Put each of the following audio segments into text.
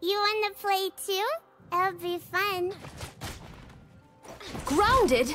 You wanna play too? It'll be fun. Grounded?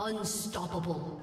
Unstoppable.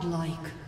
Godlike.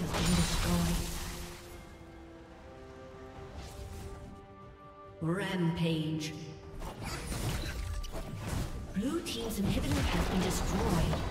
Has been destroyed. Rampage. Blue team's inhibitor has been destroyed.